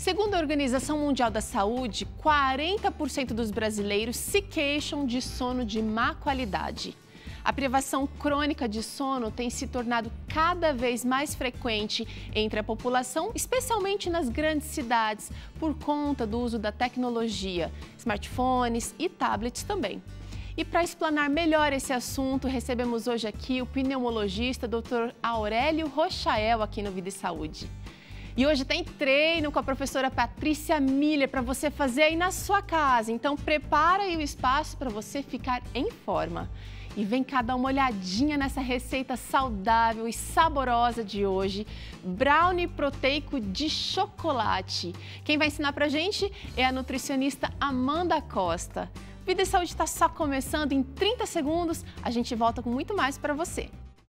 Segundo a Organização Mundial da Saúde, 40% dos brasileiros se queixam de sono de má qualidade. A privação crônica de sono tem se tornado cada vez mais frequente entre a população, especialmente nas grandes cidades, por conta do uso da tecnologia, smartphones e tablets também. E para explanar melhor esse assunto, recebemos hoje aqui o pneumologista Dr. Aurélio Rochael aqui no Vida e Saúde. E hoje tem treino com a professora Patrícia Miller para você fazer aí na sua casa. Então prepara aí o espaço para você ficar em forma. E vem cá dar uma olhadinha nessa receita saudável e saborosa de hoje, brownie proteico de chocolate. Quem vai ensinar pra gente é a nutricionista Amanda Costa. Vida e Saúde está só começando, em 30 segundos a gente volta com muito mais para você.